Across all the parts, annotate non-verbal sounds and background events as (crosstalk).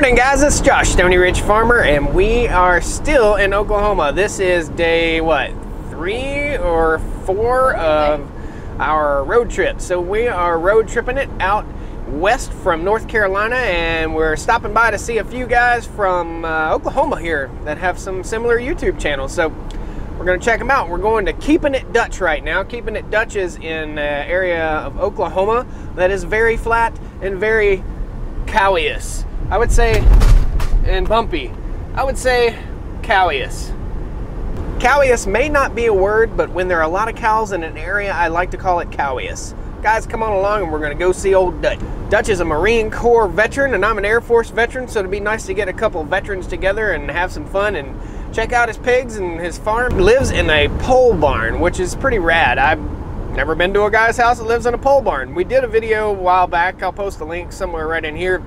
morning guys, it's Josh, Stoney Ridge Farmer, and we are still in Oklahoma. This is day, what, three or four of our road trip. So we are road tripping it out west from North Carolina, and we're stopping by to see a few guys from uh, Oklahoma here that have some similar YouTube channels. So we're gonna check them out. We're going to Keeping It Dutch right now. Keeping It Dutch is in an area of Oklahoma that is very flat and very cowious. I would say, and bumpy. I would say cowious. Cowious may not be a word, but when there are a lot of cows in an area, I like to call it cowious. Guys, come on along and we're gonna go see old Dutch. Dutch is a Marine Corps veteran and I'm an Air Force veteran, so it'd be nice to get a couple veterans together and have some fun and check out his pigs and his farm. He lives in a pole barn, which is pretty rad. I've never been to a guy's house that lives in a pole barn. We did a video a while back. I'll post a link somewhere right in here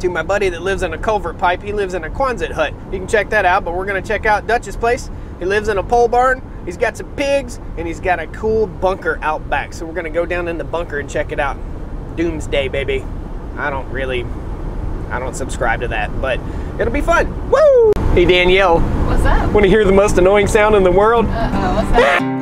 to my buddy that lives in a culvert pipe. He lives in a Quonset hut. You can check that out, but we're gonna check out Dutch's place. He lives in a pole barn. He's got some pigs and he's got a cool bunker out back. So we're gonna go down in the bunker and check it out. Doomsday, baby. I don't really, I don't subscribe to that, but it'll be fun. Woo! Hey Danielle, What's up? want to hear the most annoying sound in the world? Uh-oh, what's that?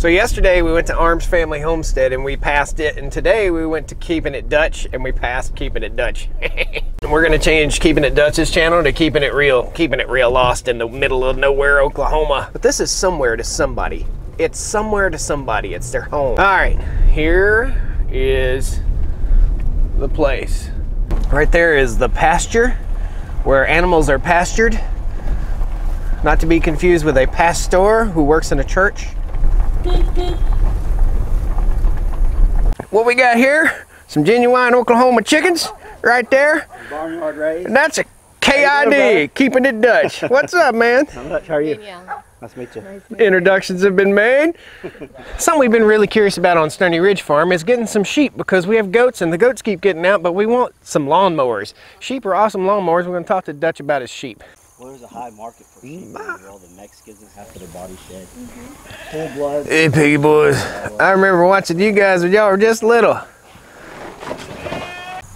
So yesterday we went to Arms Family Homestead and we passed it, and today we went to Keeping It Dutch and we passed Keeping It Dutch. (laughs) we're gonna change Keeping It Dutch's channel to Keeping It Real, Keeping It Real Lost in the middle of nowhere, Oklahoma. But this is somewhere to somebody. It's somewhere to somebody. It's their home. All right, here is the place. Right there is the pasture where animals are pastured. Not to be confused with a pastor who works in a church. What we got here? Some genuine Oklahoma chickens right there. Barnyard raised. And that's a How you doing, KID, keeping it Dutch. (laughs) What's up, man? How much? How are you? Yeah. Nice to meet you. Introductions have been made. Something we've been really curious about on Stoney Ridge Farm is getting some sheep because we have goats and the goats keep getting out, but we want some lawnmowers. Sheep are awesome lawnmowers. We're going to talk to Dutch about his sheep. Well, there's a high market for sheep. with All the Mexicans and half of their body shed. Mm-hmm. Full blood. Hey, piggy boys. I remember watching you guys when y'all were just little.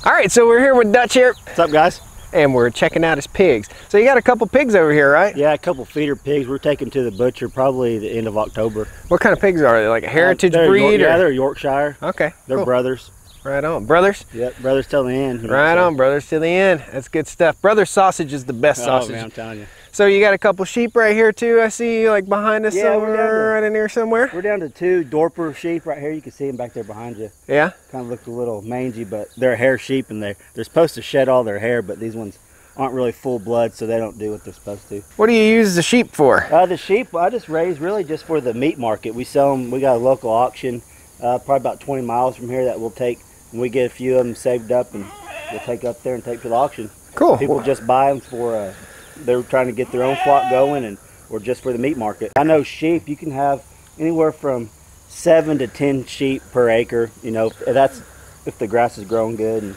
All right, so we're here with Dutch here, What's up, guys? and we're checking out his pigs. So you got a couple pigs over here, right? Yeah, a couple feeder pigs. We're taking to the butcher probably the end of October. What kind of pigs are they? Like a heritage breed? York- Yeah, they're Yorkshire. Okay, They're cool. brothers. Right on. Brothers? Yep, brothers till the end. you know, Right on, brothers, till the end. That's good stuff. Brother sausage is the best Oh, sausage. man, I'm telling you. So you got a couple sheep right here too. I see like behind us Yeah, down somewhere, right in here somewhere. We're down to two Dorper sheep right here. You can see them back there behind you. Yeah. Kind of look a little mangy, but they're hair sheep and they're, they're supposed to shed all their hair, but these ones aren't really full blood, so they don't do what they're supposed to. What do you use the sheep for? Uh, the sheep I just raise really just for the meat market. We sell them. We got a local auction, uh, probably about 20 miles from here that we'll take. And we get a few of them saved up and we'll take up there and take to the auction. Cool. People just buy them for uh, they're trying to get their own flock going and or just for the meat market. I know sheep you can have anywhere from seven to ten sheep per acre. You know that's if the grass is growing good and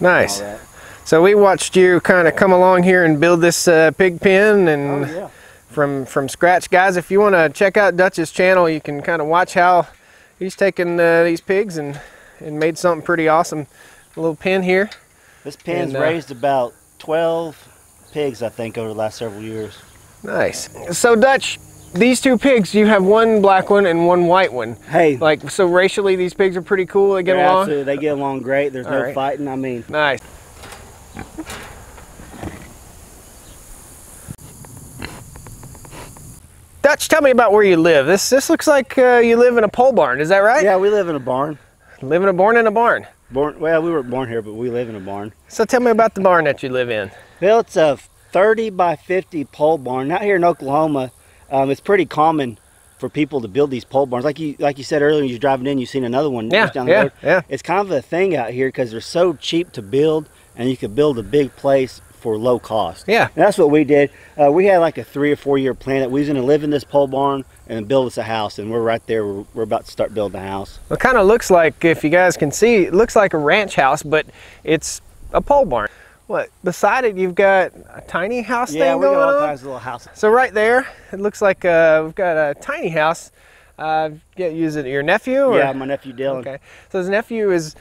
Nice. all that. So we watched you kind of come along here and build this uh, pig pen and Oh yeah. from from scratch, guys. If you want to check out Dutch's channel, you can kind of watch how he's taking uh, these pigs and and made something pretty awesome. A little pen here. This pen's And, uh, raised about 12 pigs I think over the last several years. Nice. So Dutch, these two pigs, you have one black one and one white one. Hey, Like so racially, these pigs are pretty cool. They get along. absolutely- they get along great. There's All no right. fighting. I mean, Nice. Dutch, tell me about where you live. This this looks like uh, you live in a pole barn. Is that right? yeah, we live in a barn. Live in a barn in a barn. Born, well, we weren't born here, but we live in a barn. So tell me about the barn that you live in. Well, it's a 30 by 50 pole barn. Out here in Oklahoma, um, it's pretty common for for people to build these pole barns. Like you like you said earlier, you're driving in, you've seen another one Yeah, down the yeah, road. yeah. It's kind of a thing out here because they're so cheap to build, and you could build a big place for low cost. Yeah. And that's what we did. Uh, we had like a three or four year plan that we was going to live in this pole barn and build us a house, and we're right there. We're, we're about to start building a house. It kind of looks like, if you guys can see, it looks like a ranch house, but it's a pole barn. What? Beside it, you've got a tiny house Yeah, thing we got going all on. kinds of little houses. So right there, it looks like uh, we've got a tiny house. Uh, get use it your nephew? Or? Yeah, my nephew Dylan. Okay. So his nephew is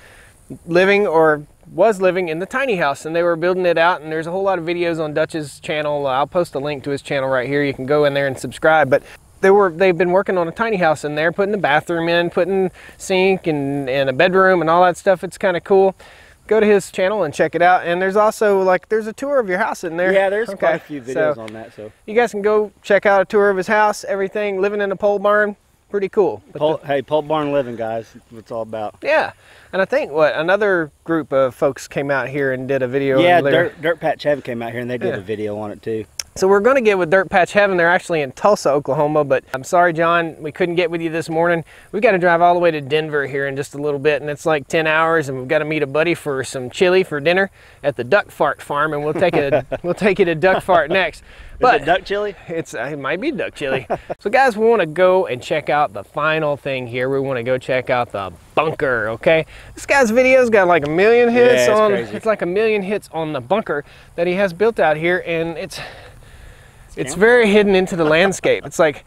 living or was living in the tiny house and they were building it out and there's a whole lot of videos on Dutch's channel. I'll post a link to his channel right here. You can go in there and subscribe. But they were they've been working on a tiny house in there, putting a bathroom in, putting sink and, and a bedroom and all that stuff. It's kind of cool. Go to his channel and check it out. And there's also like there's a tour of your house in there. Yeah, there's Okay, quite a few videos so- on that. So, you guys can go check out a tour of his house, everything, living in a pole barn. Pretty cool. Pole, hey, pulp barn living, guys. That's all about. yeah. And I think what another group of folks came out here and did a video. Yeah. Dirt, Dirt Patch Heaven came out here and they did Yeah. a video on it too. So we're going to get with Dirt Patch Heaven. They're actually in Tulsa, Oklahoma, but I'm sorry, John, we couldn't get with you this morning. We've got to drive all the way to Denver here in just a little bit, and it's like 10 hours, and we've got to meet a buddy for some chili for dinner at the Duck Fart Farm, and we'll take it. (laughs) we'll take you to Duck Fart next. Is it duck chili? It's it might be duck chili. (laughs) so guys, we want to go and check out the final thing here. We want to go check out the bunker. Okay, this guy's video's got like a million hits Yeah, it's on. crazy. It's like a million hits on the bunker that he has built out here, and it's it's very hidden into the landscape. It's like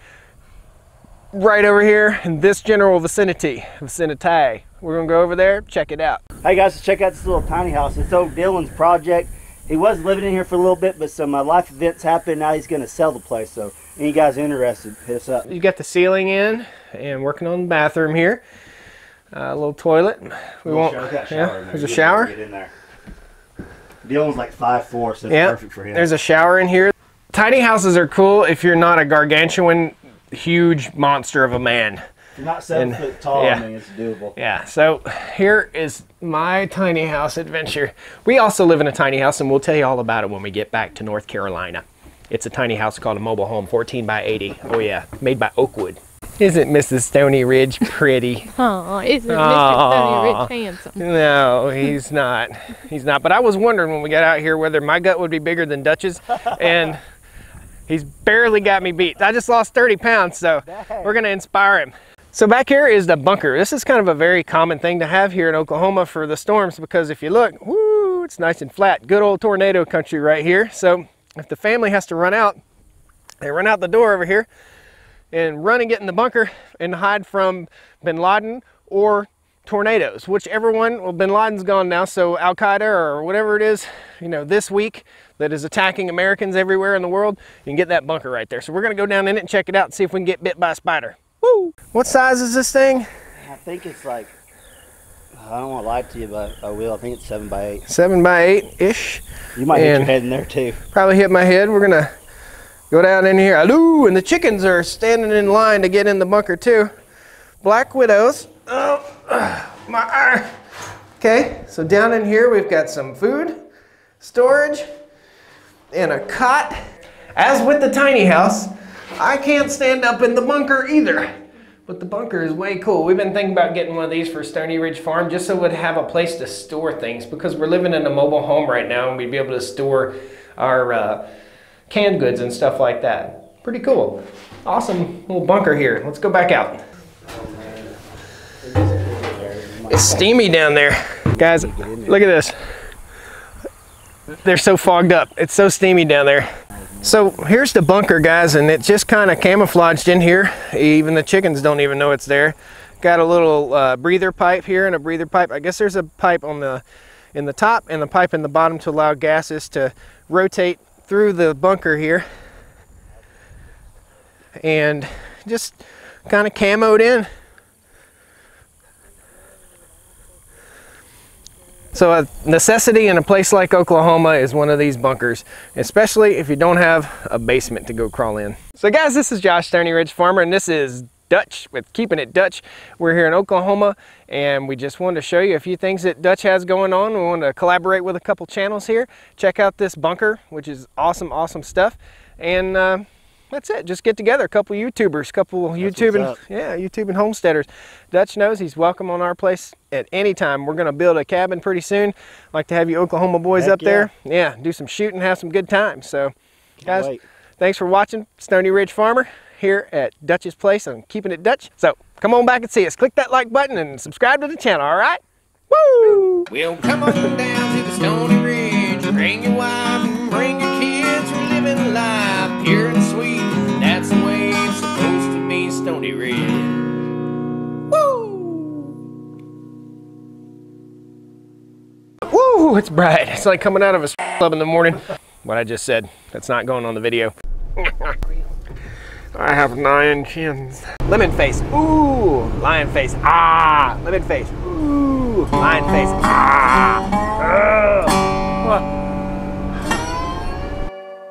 right over here in this general vicinity, vicinity. We're gonna go over there, check it out. Hey guys, check out this little tiny house. It's old Dylan's project. He was living in here for a little bit, but some uh, life events happened. Now he's going to sell the place. So, any guys interested, hit us up. You got the ceiling in, and working on the bathroom here. Uh, a little toilet. We won't. Yeah, there's a shower. Get in there. Dylan's like five four, so it's Yeah, perfect for him. there's a shower in here. Tiny houses are cool if you're not a gargantuan, huge monster of a man. If you're not seven and- foot tall. yeah. I mean, it's doable. Yeah, so here is my tiny house adventure. We also live in a tiny house, and we'll tell you all about it when we get back to North Carolina. It's a tiny house called a mobile home, 14 by 80. Oh, yeah, made by Oakwood. Isn't Mrs. Stoney Ridge pretty? (laughs) Oh, isn't Mr. Aw. Stony Rich handsome? No, he's not. He's not. But I was wondering when we got out here whether my gut would be bigger than Dutch's, and (laughs) he's barely got me beat. I just lost 30 pounds, so we're gonna inspire him. So back here is the bunker. This is kind of a very common thing to have here in Oklahoma for the storms because if you look, whoo, it's nice and flat. Good old tornado country right here. So if the family has to run out, they run out the door over here and run and get in the bunker and hide from bin Laden or tornadoes, whichever one, well, bin Laden's gone now, so Al Qaeda or whatever it is, you know, this week that is attacking Americans everywhere in the world, you can get that bunker right there. So we're gonna go down in it and check it out and see if we can get bit by a spider. Woo! What size is this thing? I think it's like, I don't want to lie to you, but I will. I think it's seven by eight. Seven by eight ish. You might hit your head in there too. Probably hit my head. We're gonna go down in here. Hello! And the chickens are standing in line to get in the bunker too. Black widows. Oh, (clears throat) my eye. Okay, so down in here we've got some food, storage, and a cot. As with the tiny house, I can't stand up in the bunker either. But the bunker is way cool. We've been thinking about getting one of these for Stoney Ridge Farm just so we'd have a place to store things because we're living in a mobile home right now and we'd be able to store our uh, canned goods and stuff like that. Pretty cool. Awesome little bunker here. Let's go back out. It's steamy down there. Guys, look at this. They're so fogged up. It's so steamy down there. So here's the bunker, guys, and it's just kind of camouflaged in here. Even the chickens don't even know it's there. Got a little uh, breather pipe here and a breather pipe. I guess there's a pipe on the in the top and the pipe in the bottom to allow gases to rotate through the bunker here. And just kind of camoed in. So a necessity in a place like Oklahoma is one of these bunkers, especially if you don't have a basement to go crawl in. So guys, this is Josh Stoney Ridge Farmer and this is Dutch with Keeping It Dutch. We're here in Oklahoma and we just wanted to show you a few things that Dutch has going on. We want to collaborate with a couple channels here. Check out this bunker, which is awesome, awesome stuff. And uh, that's it. Just get together, a couple YouTubers, couple YouTube and yeah, YouTube and homesteaders. Dutch knows he's welcome on our place at any time. We're gonna build a cabin pretty soon. like to have you Oklahoma boys Heck up there. Yeah, do some shooting, have some good times. So, guys, wait. thanks for watching Stoney Ridge Farmer here at Dutch's place and keeping it Dutch. So come on back and see us. Click that like button and subscribe to the channel. All right? Woo! Well, come on down to the Stoney Ridge. Bring your wife and bring your pure and sweet. That's the way it's supposed to be, Stony. Woo! Woo! It's bright. It's like coming out of a (laughs) club in the morning. What I just said. That's not going on the video. (laughs) I have nine chins. Lemon face. Ooh. Lion face. Ah. Lemon face. Ooh. Lion face. Ah. Ugh.